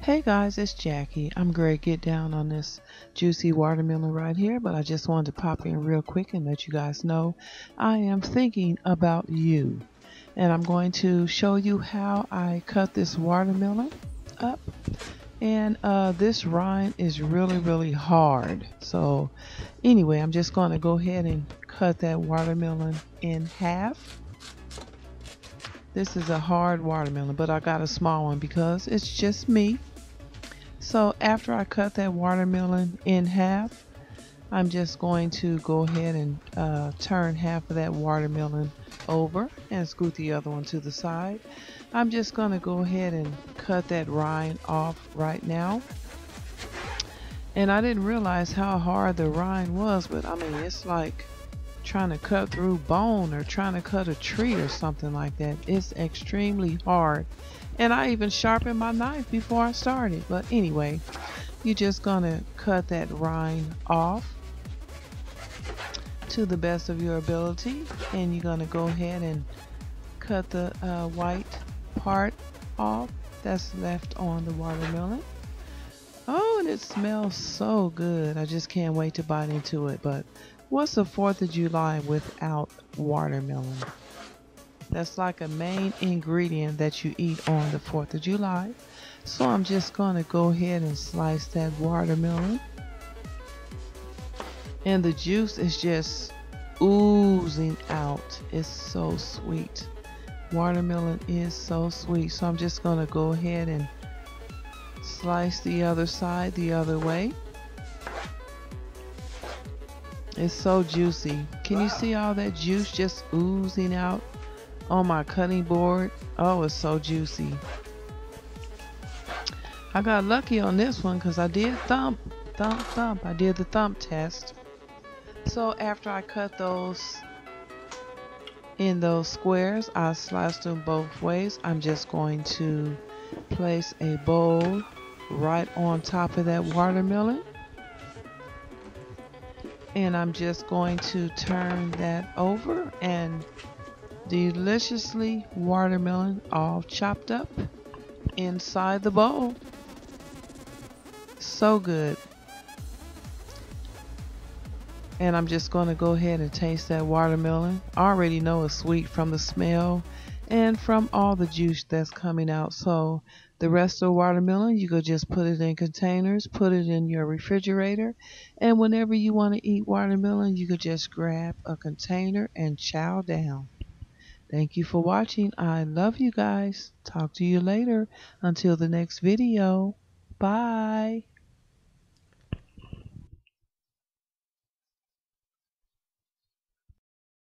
Hey guys, it's Jackie. I'm great. Get down on this juicy watermelon right here, but I just wanted to pop in real quick and let you guys know I am thinking about you. And I'm going to show you how I cut this watermelon up. And uh, this rind is really, really hard. So anyway, I'm just going to go ahead and cut that watermelon in half. This is a hard watermelon, but I got a small one because it's just me. So after I cut that watermelon in half, I'm just going to go ahead and uh, turn half of that watermelon over and scoot the other one to the side. I'm just going to go ahead and cut that rind off right now. And I didn't realize how hard the rind was, but I mean, it's like trying to cut through bone or trying to cut a tree or something like that. It's extremely hard. And I even sharpened my knife before I started. But anyway, you're just going to cut that rind off to the best of your ability. And you're going to go ahead and cut the uh, white part off that's left on the watermelon. Oh, and it smells so good. I just can't wait to bite into it. But What's the 4th of July without watermelon? That's like a main ingredient that you eat on the 4th of July. So I'm just going to go ahead and slice that watermelon. And the juice is just oozing out. It's so sweet. Watermelon is so sweet. So I'm just going to go ahead and slice the other side the other way. It's so juicy. Can you see all that juice just oozing out on my cutting board? Oh, it's so juicy. I got lucky on this one because I did thump, thump, thump. I did the thump test. So after I cut those in those squares, I sliced them both ways. I'm just going to place a bowl right on top of that watermelon and I'm just going to turn that over and deliciously watermelon all chopped up inside the bowl. So good. And I'm just going to go ahead and taste that watermelon. I already know it's sweet from the smell and from all the juice that's coming out. So the rest of the watermelon, you could just put it in containers, put it in your refrigerator, and whenever you want to eat watermelon, you could just grab a container and chow down. Thank you for watching. I love you guys. Talk to you later. Until the next video. Bye.